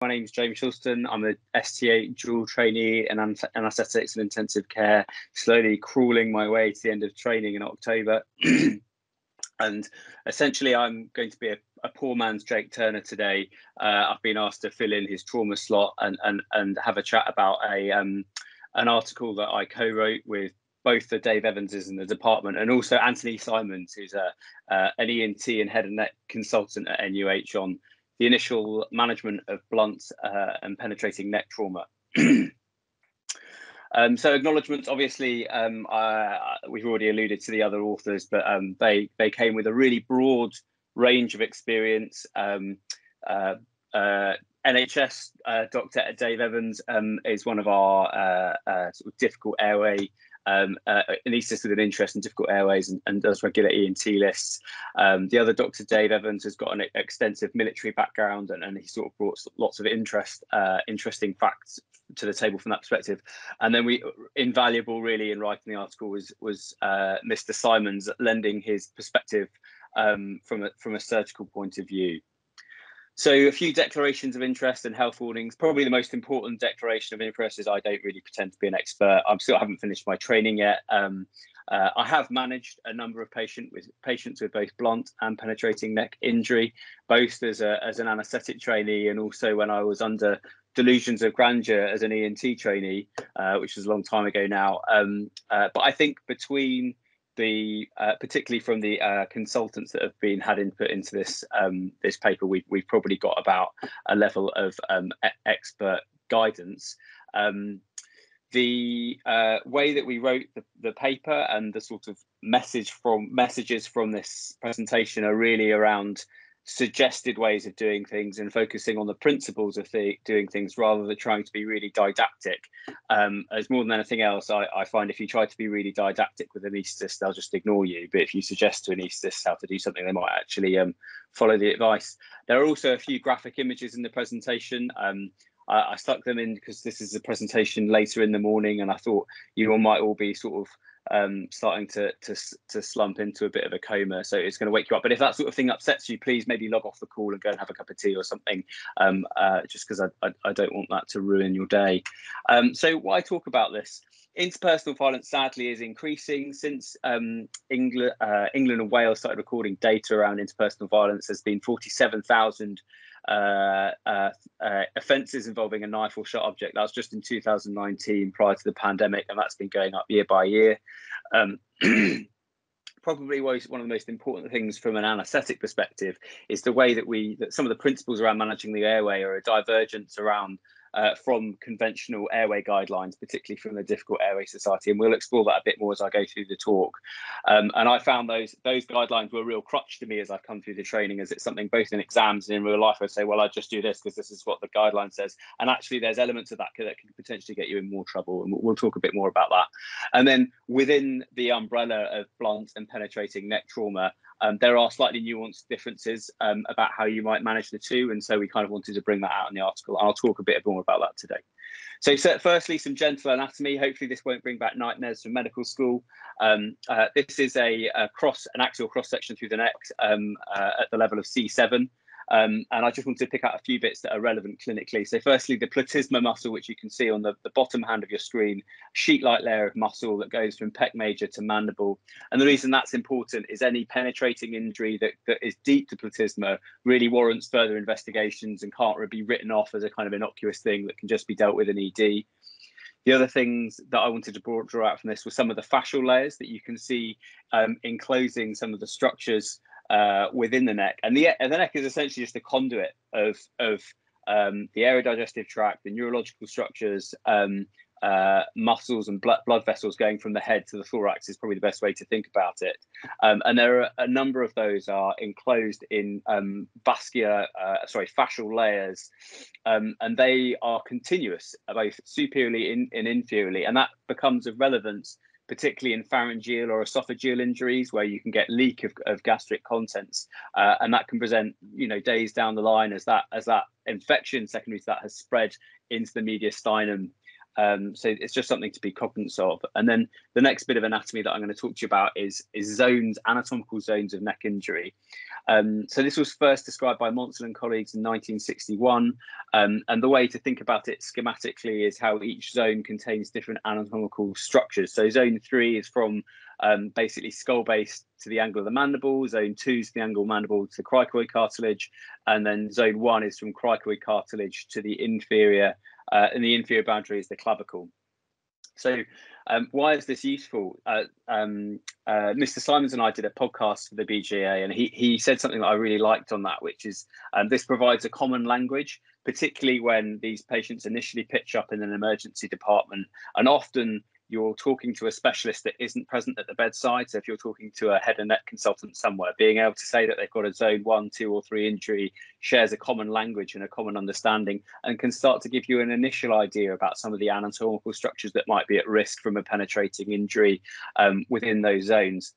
My name is James Shilston. I'm a ST8 dual trainee in anaesthetics and intensive care, slowly crawling my way to the end of training in October. and essentially, I'm going to be a, a, poor man's Jake Turner today. Uh, I've been asked to fill in his trauma slot and and and have a chat about a um, an article that I co-wrote with both the Dave Evanses in the department and also Anthony Simons, who's a uh, an ENT and head and neck consultant at NUH on the initial management of blunt uh, and penetrating neck trauma. um, so acknowledgements, obviously, um, we've already alluded to the other authors, but um, they they came with a really broad range of experience. Um, uh, uh, NHS uh, Dr. Dave Evans um, is one of our uh, uh, sort of difficult airway um, uh, with an interest in difficult airways and, and does regular ENT lists. Um, the other Dr. Dave Evans has got an extensive military background and, and he sort of brought lots of interest, uh, interesting facts to the table from that perspective. And then we invaluable really in writing the article was was uh, Mr. Simons lending his perspective um, from a from a surgical point of view. So a few declarations of interest and health warnings. Probably the most important declaration of interest is I don't really pretend to be an expert. I'm still haven't finished my training yet. Um, uh, I have managed a number of patient with patients with both blunt and penetrating neck injury, both as a as an anaesthetic trainee and also when I was under delusions of grandeur as an ENT trainee, uh, which was a long time ago now. Um, uh, but I think between the uh, particularly from the uh, consultants that have been had input into this um, this paper, we've we've probably got about a level of um, expert guidance. Um, the uh, way that we wrote the, the paper and the sort of message from messages from this presentation are really around suggested ways of doing things and focusing on the principles of the, doing things rather than trying to be really didactic. Um, as more than anything else, I, I, find if you try to be really didactic with anaesthetists, they'll just ignore you. But if you suggest to anaesthetists how to do something, they might actually um, follow the advice. There are also a few graphic images in the presentation. Um, I, I stuck them in because this is a presentation later in the morning, and I thought you all might all be sort of um, starting to, to to slump into a bit of a coma. So it's going to wake you up. But if that sort of thing upsets you, please maybe log off the call and go and have a cup of tea or something, um, uh, just because I, I, I, don't want that to ruin your day. Um, so why talk about this? Interpersonal violence sadly is increasing since um, England, uh, England and Wales started recording data around interpersonal violence. There's been 47,000 uh, uh, uh, offences involving a knife or sharp object. That was just in 2019 prior to the pandemic, and that's been going up year by year. Um, probably one of the most important things from an anaesthetic perspective is the way that we that some of the principles around managing the airway are a divergence around uh, from conventional airway guidelines, particularly from the Difficult Airway Society, and we'll explore that a bit more as I go through the talk. Um, and I found those those guidelines were a real crutch to me as I've come through the training, as it's something both in exams and in real life. I say, well, I just do this because this is what the guideline says, and actually, there's elements of that that can potentially get you in more trouble, and we'll talk a bit more about that. And then within the umbrella of blunt and penetrating neck trauma, um, there are slightly nuanced differences um, about how you might manage the two, and so we kind of wanted to bring that out in the article. I'll talk a bit more about that today. So, so firstly, some gentle anatomy. Hopefully, this won't bring back nightmares from medical school. Um, uh, this is a, a, cross, an axial cross section through the neck um, uh, at the level of C7. Um, and I just wanted to pick out a few bits that are relevant clinically. So firstly, the platysma muscle, which you can see on the, the bottom hand of your screen, sheet-like layer of muscle that goes from pec major to mandible. And the reason that's important is any penetrating injury that, that is deep to platysma really warrants further investigations and can't be written off as a kind of innocuous thing that can just be dealt with in ED. The other things that I wanted to draw out from this were some of the fascial layers that you can see um, enclosing some of the structures uh, within the neck, and the and the neck is essentially just a conduit of of um, the aerodigestive tract, the neurological structures, um, uh, muscles, and blood, blood vessels going from the head to the thorax is probably the best way to think about it. Um, and there are a number of those are enclosed in um, vascular, uh, sorry, fascial layers, um, and they are continuous, both superiorly and inferiorly, and that becomes of relevance particularly in pharyngeal or esophageal injuries where you can get leak of, of gastric contents uh, and that can present you know days down the line as that as that infection secondary to that has spread into the mediastinum Um, so it's just something to be cognizant of. And then the next bit of anatomy that I'm going to talk to you about is, is zones, anatomical zones of neck injury. Um, so this was first described by Monson and colleagues in 1961. Um, and the way to think about it schematically is how each zone contains different anatomical structures. So zone three is from um, basically skull base to the angle of the mandible, zone two is the angle mandible to the cricoid cartilage, and then zone one is from cricoid cartilage to the inferior uh, and the inferior boundary is the clavicle. So um, why is this useful? Uh, um, uh, Mr. Simons and I did a podcast for the BJA, and he he said something that I really liked on that, which is um, this provides a common language, particularly when these patients initially pitch up in an emergency department, and often you're talking to a specialist that isn't present at the bedside. So if you're talking to a head and neck consultant somewhere, being able to say that they've got a zone one, two, or three injury shares a common language and a common understanding and can start to give you an initial idea about some of the anatomical structures that might be at risk from a penetrating injury um, within those zones.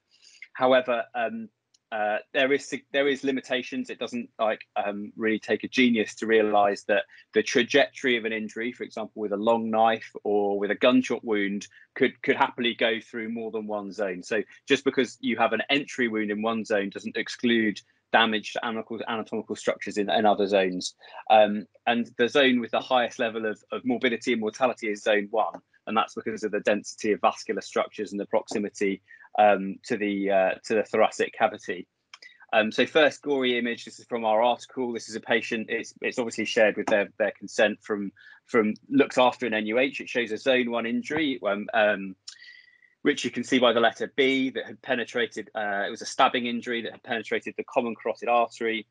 However, um, uh, there is there is limitations. It doesn't like um, really take a genius to realise that the trajectory of an injury, for example, with a long knife or with a gunshot wound, could could happily go through more than one zone. So just because you have an entry wound in one zone doesn't exclude damage to anatomical, anatomical structures in, in other zones. Um, and the zone with the highest level of, of morbidity and mortality is zone one, and that's because of the density of vascular structures and the proximity um, to the uh, to the thoracic cavity. Um, so first gory image. This is from our article. This is a patient. It's it's obviously shared with their their consent from from looks after an NUH. It shows a zone one injury, um, um, which you can see by the letter B that had penetrated. Uh, it was a stabbing injury that had penetrated the common carotid artery.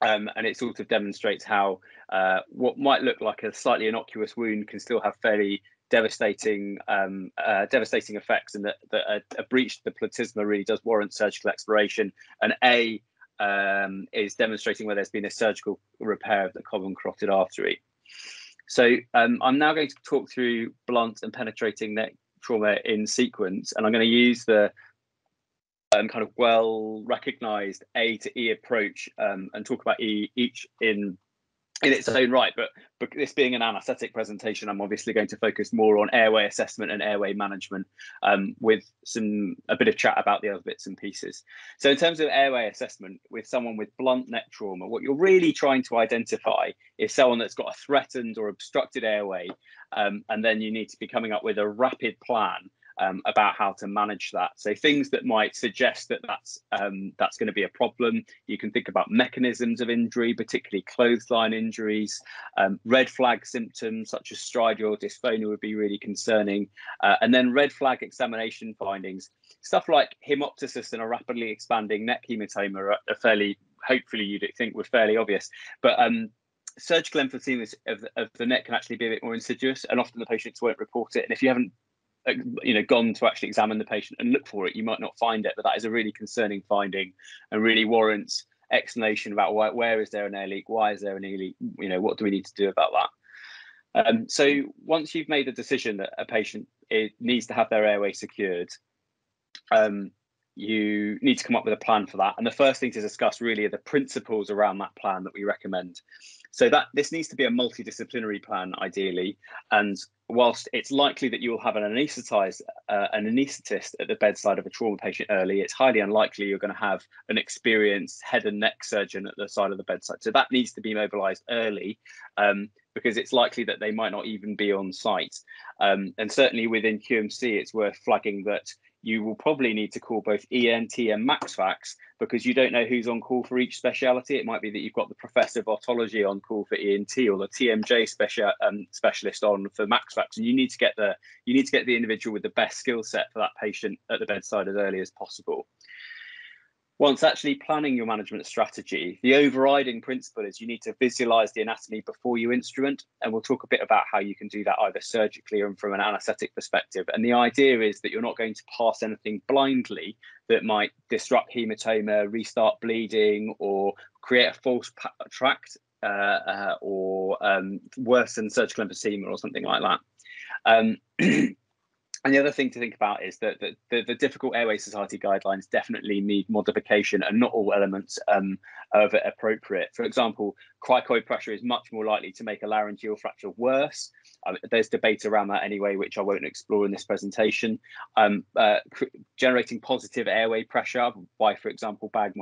Um, and it sort of demonstrates how uh, what might look like a slightly innocuous wound can still have fairly devastating um, uh, devastating effects and that, that a, a, breach to the platysma really does warrant surgical exploration. And a um, is demonstrating where there's been a surgical repair of the common carotid artery. So um, i'm now going to talk through blunt and penetrating neck trauma in sequence and i'm going to use the um, kind of well recognized a to e approach um, and talk about e each in in its own right, but, but this being an anaesthetic presentation, I'm obviously going to focus more on airway assessment and airway management um, with some a bit of chat about the other bits and pieces. So in terms of airway assessment with someone with blunt neck trauma, what you're really trying to identify is someone that's got a threatened or obstructed airway, um, and then you need to be coming up with a rapid plan um, about how to manage that. So things that might suggest that that's um, that's going to be a problem. You can think about mechanisms of injury, particularly clothesline injuries. Um, red flag symptoms such as stridor or dysphonia would be really concerning, uh, and then red flag examination findings. Stuff like hemoptysis and a rapidly expanding neck hematoma are, are fairly, hopefully you'd think were fairly obvious, but um, surgical emphysemas of, of, the neck can actually be a bit more insidious and often the patients won't report it and if you haven't you know gone to actually examine the patient and look for it you might not find it but that is a really concerning finding and really warrants explanation about why, where is there an air leak why is there an air leak you know what do we need to do about that? Um, so once you've made the decision that a patient it needs to have their airway secured um, you need to come up with a plan for that. And the first thing to discuss really are the principles around that plan that we recommend so that this needs to be a multidisciplinary plan ideally and whilst it's likely that you will have an anaesthetized uh, an anaesthetist at the bedside of a trauma patient early, it's highly unlikely you're going to have an experienced head and neck surgeon at the side of the bedside. So that needs to be mobilized early um, because it's likely that they might not even be on site. Um, and certainly within QMC, it's worth flagging that you will probably need to call both ENT and MaxFax because you don't know who's on call for each speciality. It might be that you've got the professor of otology on call for ENT or the TMJ special um, specialist on for MaxFax, and you need to get the you need to get the individual with the best skill set for that patient at the bedside as early as possible once actually planning your management strategy, the overriding principle is you need to visualize the anatomy before you instrument. And we'll talk a bit about how you can do that either surgically or from an anesthetic perspective. And the idea is that you're not going to pass anything blindly that might disrupt hematoma, restart bleeding, or create a false tract uh, uh, or um, worsen surgical emphysema or something like that. Um, and the other thing to think about is that the, the, the, difficult airway society guidelines definitely need modification and not all elements um, of it appropriate. For example, cricoid pressure is much more likely to make a laryngeal fracture worse. Um, there's debate around that anyway, which I won't explore in this presentation. Um, uh, generating positive airway pressure by, for example, bag,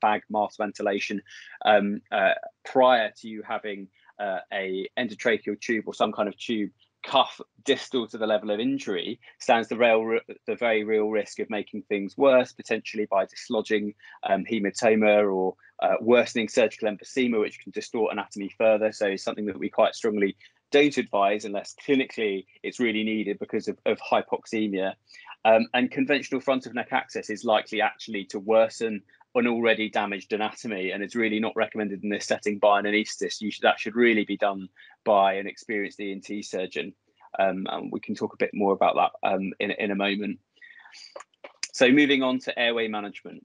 bag mask ventilation um, uh, prior to you having uh, a endotracheal tube or some kind of tube cuff distal to the level of injury stands the real the very real risk of making things worse potentially by dislodging um, hematoma or uh, worsening surgical emphysema which can distort anatomy further. So something that we quite strongly don't advise unless clinically it's really needed because of, of hypoxemia. Um, and conventional front of neck access is likely actually to worsen an already damaged anatomy and it's really not recommended in this setting by an anaesthetist. You should, that should really be done by an experienced ENT surgeon. Um, and we can talk a bit more about that um, in, in a moment. So moving on to airway management.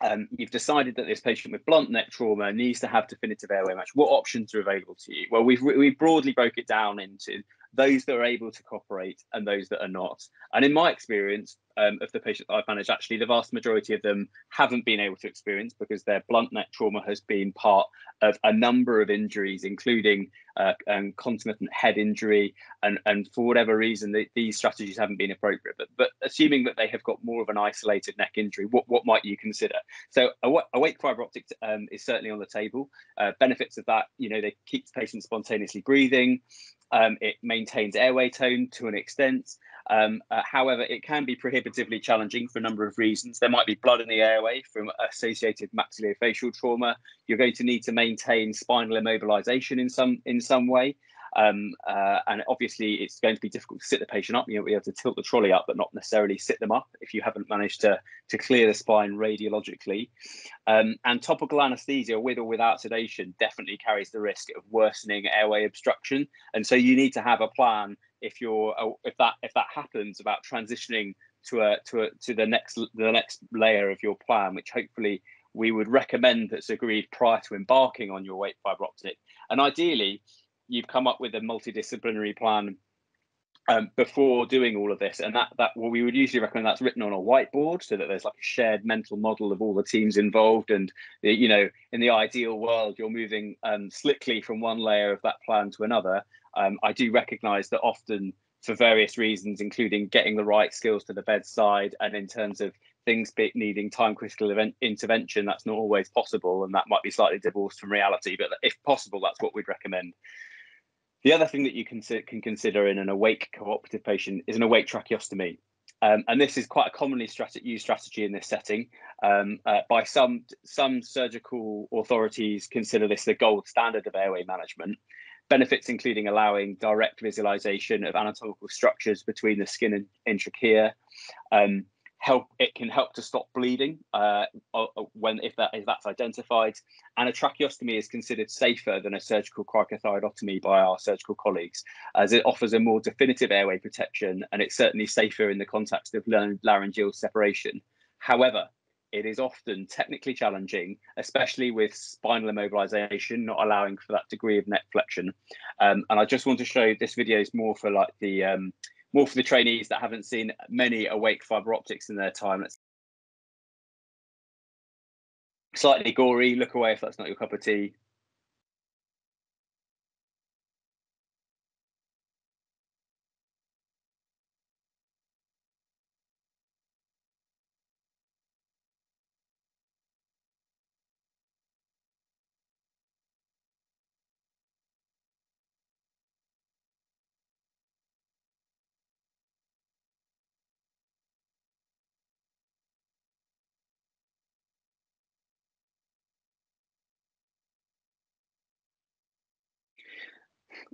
Um, you've decided that this patient with blunt neck trauma needs to have definitive airway match. What options are available to you? Well, we've we broadly broke it down into those that are able to cooperate and those that are not. And in my experience um, of the patients I've managed, actually, the vast majority of them haven't been able to experience because their blunt neck trauma has been part of a number of injuries, including uh, um, concomitant head injury. And, and for whatever reason, the, these strategies haven't been appropriate. But, but assuming that they have got more of an isolated neck injury, what, what might you consider? So awake fiber optic um, is certainly on the table. Uh, benefits of that, you know, they keep the patient spontaneously breathing. Um, it maintains airway tone to an extent. Um, uh, however, it can be prohibitively challenging for a number of reasons. There might be blood in the airway from associated maxillofacial trauma. You're going to need to maintain spinal immobilization in some in some way. Um, uh, and obviously, it's going to be difficult to sit the patient up. You'll be able to tilt the trolley up, but not necessarily sit them up if you haven't managed to, to clear the spine radiologically. Um, and topical anesthesia, with or without sedation, definitely carries the risk of worsening airway obstruction. And so you need to have a plan if you're uh, if that if that happens about transitioning to a to a to the next the next layer of your plan, which hopefully we would recommend that's agreed prior to embarking on your weight fiber optic. And ideally, you've come up with a multidisciplinary plan um, before doing all of this and that that what we would usually recommend that's written on a whiteboard so that there's like a shared mental model of all the teams involved and you know in the ideal world you're moving um, slickly from one layer of that plan to another. Um, i do recognize that often for various reasons including getting the right skills to the bedside and in terms of things needing time critical event intervention that's not always possible and that might be slightly divorced from reality but if possible that's what we'd recommend the other thing that you can, can consider in an awake cooperative patient is an awake tracheostomy. Um, and this is quite a commonly strat used strategy in this setting. Um, uh, by some some surgical authorities consider this the gold standard of airway management. Benefits including allowing direct visualization of anatomical structures between the skin and, and trachea, um, help it can help to stop bleeding uh, when if that if that's identified and a tracheostomy is considered safer than a surgical cricothyroidotomy by our surgical colleagues as it offers a more definitive airway protection and it's certainly safer in the context of laryngeal separation however it is often technically challenging, especially with spinal immobilization, not allowing for that degree of neck flexion. Um, and I just want to show this video is more for like the um, more for the trainees that haven't seen many awake fiber optics in their time. Let's slightly gory. Look away if that's not your cup of tea.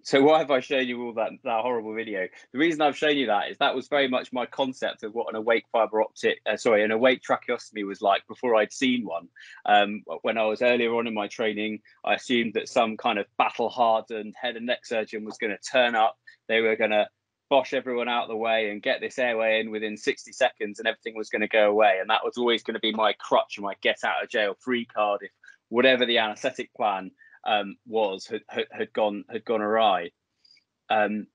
So why have I shown you all that that horrible video? The reason I've shown you that is that was very much my concept of what an awake fiber optic, uh, sorry, an awake tracheostomy was like before I'd seen one. Um, when I was earlier on in my training, I assumed that some kind of battle hardened head and neck surgeon was going to turn up. They were going to bosh everyone out of the way and get this airway in within 60 seconds and everything was going to go away. And that was always going to be my crutch and my get out of jail free card if whatever the anaesthetic plan um, was had, had, gone had gone awry. Um,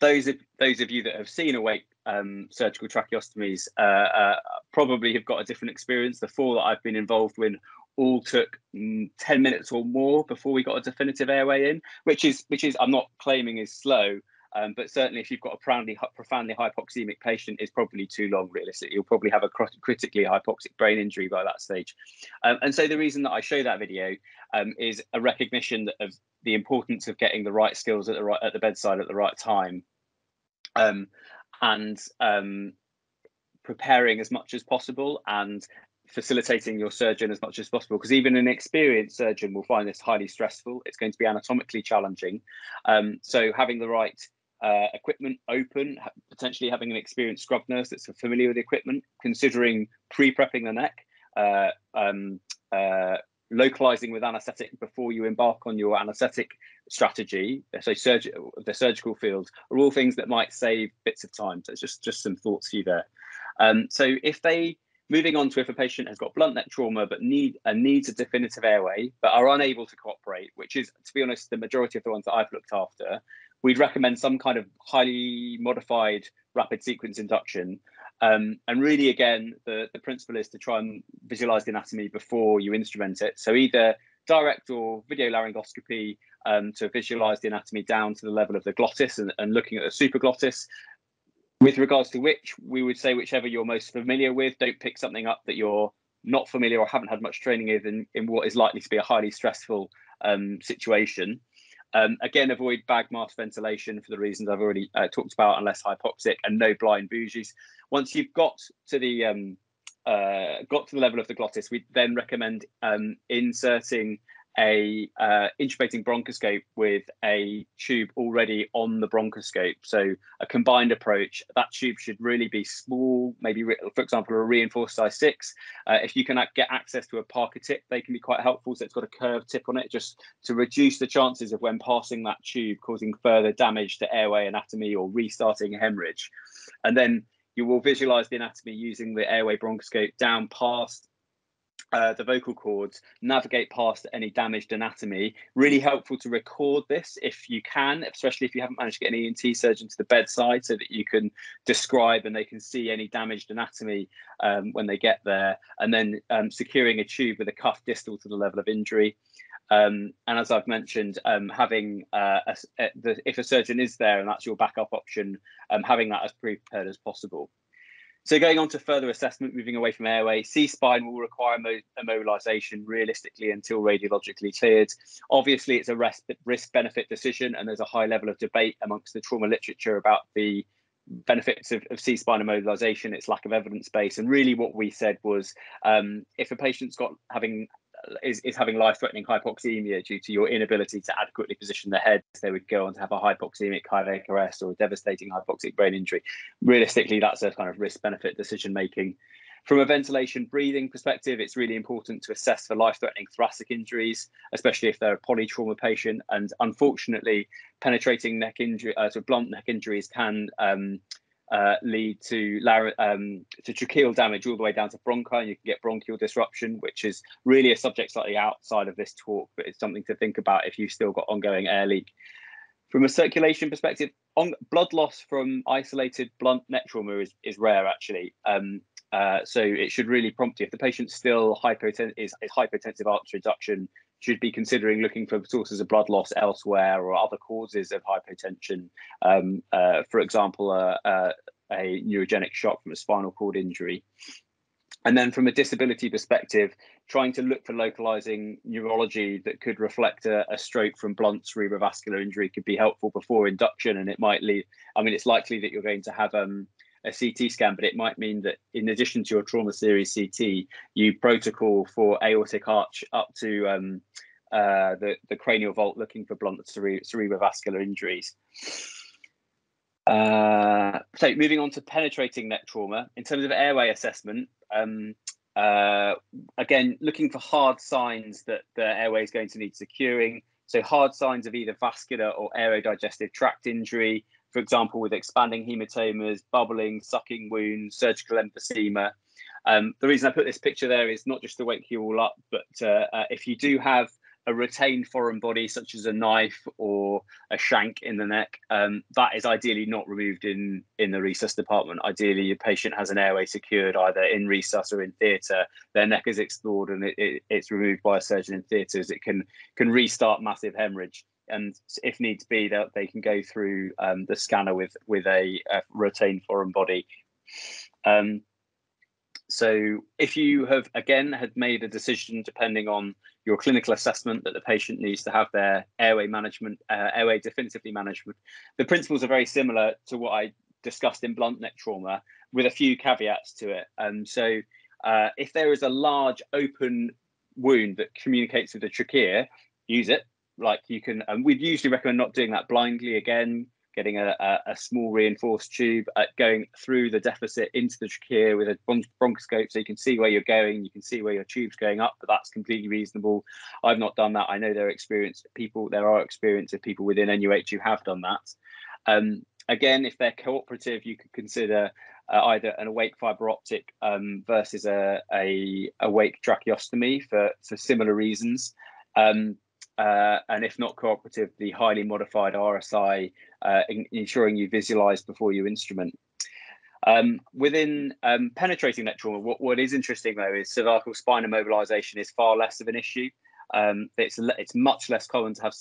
those of those of you that have seen awake um, surgical tracheostomies uh, uh, probably have got a different experience. The four that I've been involved with all took mm, 10 minutes or more before we got a definitive airway in, which is which is I'm not claiming is slow, um, but certainly if you've got a profoundly, profoundly hypoxemic patient, it's probably too long. Realistically, you'll probably have a critically hypoxic brain injury by that stage. Um, and so the reason that I show that video um, is a recognition of the importance of getting the right skills at the right at the bedside at the right time, um, and um, preparing as much as possible and facilitating your surgeon as much as possible because even an experienced surgeon will find this highly stressful it's going to be anatomically challenging um, so having the right uh, equipment open potentially having an experienced scrub nurse that's familiar with the equipment considering pre-prepping the neck uh, um, uh, localizing with anesthetic before you embark on your anesthetic strategy so surg- the surgical field are all things that might save bits of time. So it's just just some thoughts for you there. Um, so if they moving on to if a patient has got blunt neck trauma but need uh, needs a definitive airway but are unable to cooperate which is to be honest the majority of the ones that i've looked after we'd recommend some kind of highly modified rapid sequence induction um, and really, again, the, the principle is to try and visualize the anatomy before you instrument it. So either direct or video laryngoscopy um, to visualize the anatomy down to the level of the glottis and, and looking at the supraglottis. With regards to which, we would say whichever you're most familiar with, don't pick something up that you're not familiar or haven't had much training with in, in what is likely to be a highly stressful um, situation. Um, again, avoid bag mask ventilation for the reasons I've already uh, talked about, unless hypoxic, and no blind bougies. Once you've got to the um, uh, got to the level of the glottis, we then recommend um, inserting a uh, intubating bronchoscope with a tube already on the bronchoscope. So a combined approach. That tube should really be small, maybe for example a reinforced size six. Uh, if you can get access to a Parker tip, they can be quite helpful. So it's got a curved tip on it, just to reduce the chances of when passing that tube causing further damage to airway anatomy or restarting hemorrhage. And then you will visualize the anatomy using the airway bronchoscope down past uh, the vocal cords, navigate past any damaged anatomy. Really helpful to record this if you can, especially if you haven't managed to get an ENT surgeon to the bedside so that you can describe and they can see any damaged anatomy um, when they get there. And then um, securing a tube with a cuff distal to the level of injury. Um, and as I've mentioned, um, having uh, a, a, the, if a surgeon is there and that's your backup option, um, having that as prepared as possible. So going on to further assessment, moving away from airway, C-spine will require immobilization realistically until radiologically cleared. Obviously, it's a risk-benefit decision, and there's a high level of debate amongst the trauma literature about the benefits of, of C-spine immobilization, its lack of evidence base. And really what we said was um, if a patient's got having is, is having life-threatening hypoxemia due to your inability to adequately position the head, they would go on to have a hypoxemic cardiac arrest or a devastating hypoxic brain injury. Realistically, that's a kind of risk-benefit decision making. From a ventilation breathing perspective, it's really important to assess for life-threatening thoracic injuries, especially if they're a polytrauma patient. And unfortunately, penetrating neck injury, uh, so blunt neck injuries can um, uh, lead to um, to tracheal damage all the way down to bronchi, and you can get bronchial disruption, which is really a subject slightly outside of this talk, but it's something to think about if you've still got ongoing air leak. From a circulation perspective, on, blood loss from isolated blunt neck trauma is, is rare actually. Um, uh, so it should really prompt you if the patient's still hypoten- is, is hypotensive artery reduction should be considering looking for sources of blood loss elsewhere or other causes of hypotension. Um, uh, for example, uh, uh, a neurogenic shock from a spinal cord injury. And then from a disability perspective, trying to look for localizing neurology that could reflect a, a, stroke from blunt cerebrovascular injury could be helpful before induction. And it might lead, I mean, it's likely that you're going to have um, a CT scan, but it might mean that in addition to your trauma series CT, you protocol for aortic arch up to um, uh, the, the cranial vault looking for blunt cere cerebrovascular injuries. Uh, so moving on to penetrating neck trauma, in terms of airway assessment, um, uh, again, looking for hard signs that the airway is going to need securing. So hard signs of either vascular or aerodigestive tract injury, for example, with expanding hematomas, bubbling, sucking wounds, surgical emphysema. Um, the reason I put this picture there is not just to wake you all up, but uh, uh, if you do have a retained foreign body, such as a knife or a shank in the neck, um, that is ideally not removed in, in the resus department. Ideally, your patient has an airway secured either in resus or in theatre. Their neck is explored and it, it, it's removed by a surgeon in theatre as it can, can restart massive hemorrhage. And if needs be, that they can go through um, the scanner with, with a, a retained foreign body. Um, so if you have again had made a decision depending on your clinical assessment that the patient needs to have their airway management, uh, airway definitively management, the principles are very similar to what I discussed in blunt neck trauma with a few caveats to it. And um, so uh, if there is a large open wound that communicates with the trachea, use it. Like you can, and we'd usually recommend not doing that blindly again getting a, a, a small reinforced tube, uh, going through the deficit into the trachea with a bronchoscope so you can see where you're going, you can see where your tube's going up, but that's completely reasonable. I've not done that. I know there are experienced people, there are experienced people within NUH who have done that. Um, again, if they're cooperative, you could consider uh, either an awake fiber optic um, versus a, a awake tracheostomy for, for similar reasons. Um, uh, and if not cooperative, the highly modified RSI, uh, in, ensuring you visualize before you instrument. Um, within um, penetrating neck trauma, what, what is interesting though is cervical spine immobilization is far less of an issue. Um, it's it's much less common to have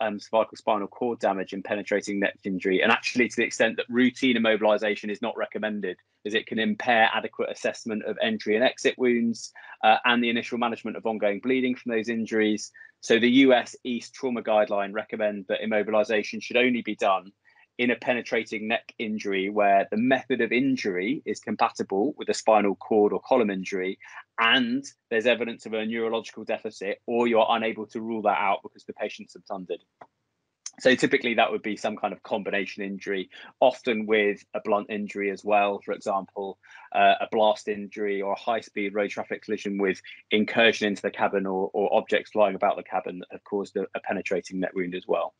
um, cervical spinal cord damage in penetrating neck injury, and actually to the extent that routine immobilization is not recommended, as it can impair adequate assessment of entry and exit wounds uh, and the initial management of ongoing bleeding from those injuries. So the US East Trauma Guideline recommend that immobilization should only be done in a penetrating neck injury where the method of injury is compatible with a spinal cord or column injury and there's evidence of a neurological deficit or you're unable to rule that out because the patient's obtunded. So typically that would be some kind of combination injury, often with a blunt injury as well. For example, uh, a blast injury or a high-speed road traffic collision with incursion into the cabin or, or objects flying about the cabin that have caused a, a penetrating neck wound as well.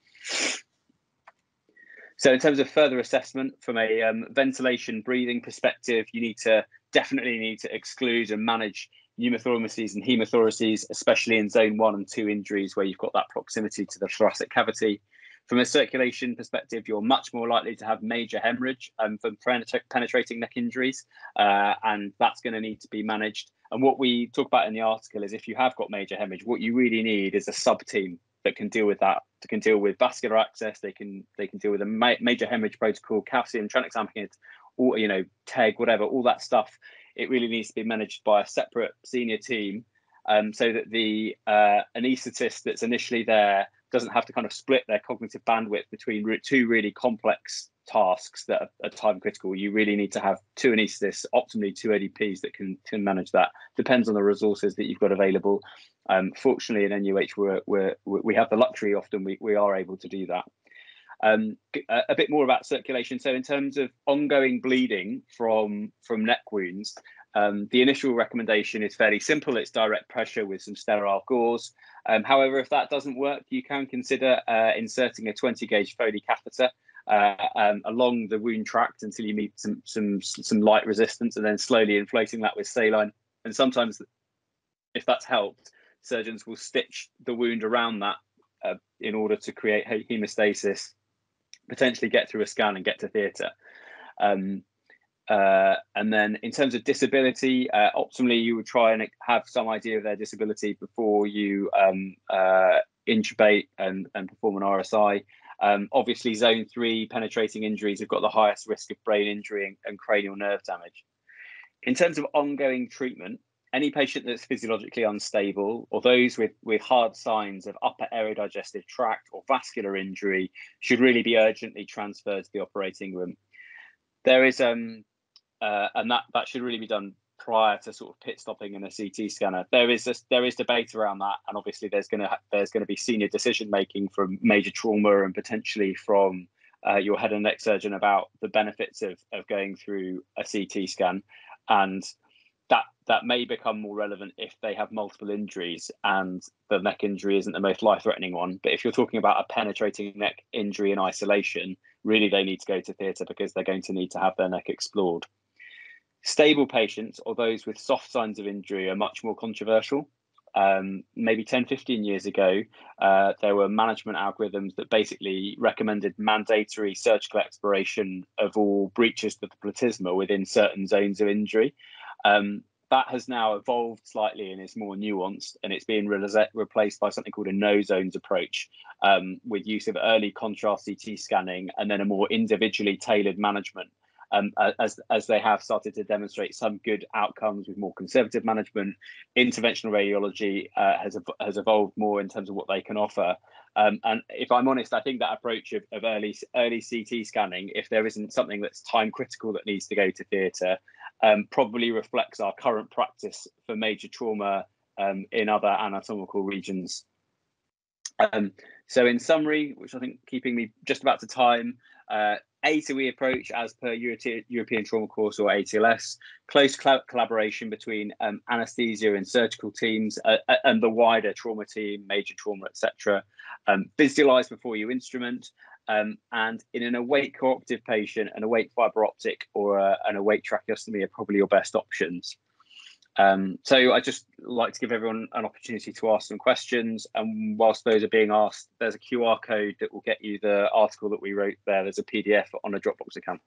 So in terms of further assessment from a um, ventilation breathing perspective, you need to definitely need to exclude and manage pneumothoraces and hemothoraces, especially in zone one and two injuries where you've got that proximity to the thoracic cavity. From a circulation perspective, you're much more likely to have major hemorrhage um, from penetrating neck injuries, uh, and that's going to need to be managed. And what we talk about in the article is if you have got major hemorrhage, what you really need is a sub team that can deal with that That can deal with vascular access they can they can deal with a ma major hemorrhage protocol calcium tranexaminase or you know teg whatever all that stuff it really needs to be managed by a separate senior team um, so that the uh, anaesthetist that's initially there doesn't have to kind of split their cognitive bandwidth between two really complex tasks that are, are time critical. You really need to have two anaesthetists, optimally two ODPs that can, can manage that. Depends on the resources that you've got available. Um, fortunately, in NUH, we're, we're, we have the luxury often we, we are able to do that. Um, a, bit more about circulation. So in terms of ongoing bleeding from, from neck wounds, um, the initial recommendation is fairly simple. It's direct pressure with some sterile gauze. Um, however, if that doesn't work, you can consider uh, inserting a 20 gauge Foley catheter uh, um, along the wound tract until you meet some, some, some light resistance and then slowly inflating that with saline. And sometimes if that's helped, surgeons will stitch the wound around that uh, in order to create hemostasis, potentially get through a scan and get to theatre. Um, uh, and then in terms of disability, uh, optimally you would try and have some idea of their disability before you um, uh, intubate and, and perform an RSI. Um, obviously, zone three penetrating injuries have got the highest risk of brain injury and, and cranial nerve damage. In terms of ongoing treatment, any patient that's physiologically unstable or those with, with hard signs of upper aerodigestive tract or vascular injury should really be urgently transferred to the operating room. There is, um, uh, and that, that should really be done prior to sort of pit stopping in a CT scanner. There is there is debate around that, and obviously there's going to there's going to be senior decision making from major trauma and potentially from uh, your head and neck surgeon about the benefits of of going through a CT scan, and that that may become more relevant if they have multiple injuries and the neck injury isn't the most life threatening one. But if you're talking about a penetrating neck injury in isolation, really they need to go to theatre because they're going to need to have their neck explored. Stable patients or those with soft signs of injury are much more controversial. um, maybe 10, 15 years ago, uh, there were management algorithms that basically recommended mandatory surgical exploration of all breaches of the platysma within certain zones of injury. Um, that has now evolved slightly and is more nuanced, and it's being re- replaced by something called a no zones approach um, with use of early contrast CT scanning and then a more individually tailored management um, as, as they have started to demonstrate some good outcomes with more conservative management. Interventional radiology uh, has, has evolved more in terms of what they can offer. Um, and if I'm honest, I think that approach of, of early early CT scanning, if there isn't something that's time critical that needs to go to theatre, um, probably reflects our current practice for major trauma um, in other anatomical regions. Um, so in summary, which I think keeping me just about to time, uh, A2E approach as per European Trauma Course or ATLS, close collaboration between um, anaesthesia and surgical teams uh, uh, and the wider trauma team, major trauma, etc. Um, visualize before you instrument, um, and in an awake cooperative patient, an awake fiber optic or a, an awake tracheostomy are probably your best options. Um, so I just like to give everyone an opportunity to ask some questions. And whilst those are being asked, there's a QR code that will get you the article that we wrote there. There's a PDF on a Dropbox account.